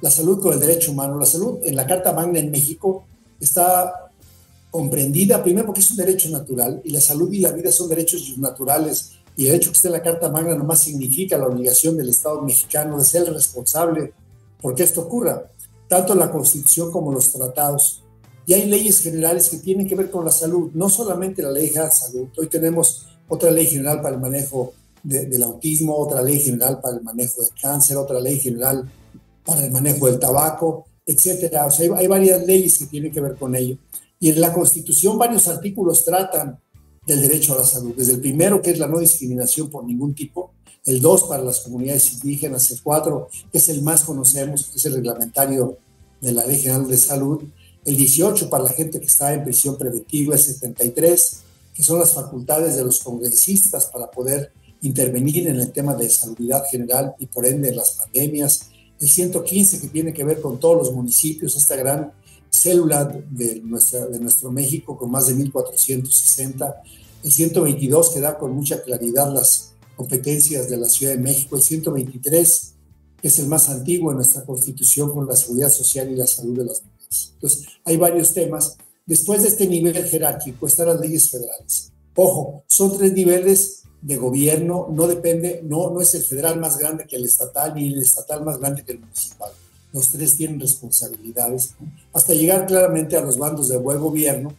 la salud con el derecho humano. La salud en la Carta Magna en México está comprendida, primero porque es un derecho natural, y la salud y la vida son derechos naturales, y el hecho que esté en la Carta Magna nomás significa la obligación del Estado mexicano de ser responsable porque esto ocurra, tanto la Constitución como los tratados. Y hay leyes generales que tienen que ver con la salud, no solamente la ley de salud. Hoy tenemos otra ley general para el manejo del autismo, otra ley general para el manejo del cáncer, otra ley general para el manejo del tabaco, etcétera. O sea, hay, hay varias leyes que tienen que ver con ello. Y en la Constitución varios artículos tratan del derecho a la salud. Desde el primero, que es la no discriminación por ningún tipo, el dos para las comunidades indígenas, el cuatro, que es el más conocemos, que es el reglamentario de la Ley General de Salud, el 18 para la gente que está en prisión preventiva, el 73, que son las facultades de los congresistas para poder intervenir en el tema de salubridad general y por ende las pandemias, el 115 que tiene que ver con todos los municipios, esta gran célula de, nuestro México con más de 1460, el 122 que da con mucha claridad las competencias de la Ciudad de México, el 123 que es el más antiguo en nuestra constitución con la seguridad social y la salud de las mujeres. Entonces, hay varios temas. Después de este nivel jerárquico están las leyes federales. Ojo, son tres niveles de gobierno, no depende, no, no es el federal más grande que el estatal ni el estatal más grande que el municipal. Los tres tienen responsabilidades, hasta llegar claramente a los bandos de buen gobierno,